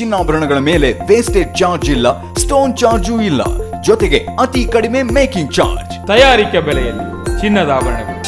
ಚಿನ್ನಾಭರಣಗಳ ಮೇಲೆ wastage charge ಇಲ್ಲ ಸ್ಟೋನ್ ಚಾರ್ಜು ಇಲ್ಲ. ಜೊತೆಗೆ ಅತಿ ಕಡಿಮೆ ಮೇಕಿಂಗ್ ಚಾರ್ಜ್ ತಯಾರಿಕೆ ಬೆಲೆಯಲ್ಲಿ ಚಿನ್ನದ ಆಭರಣಗಳು.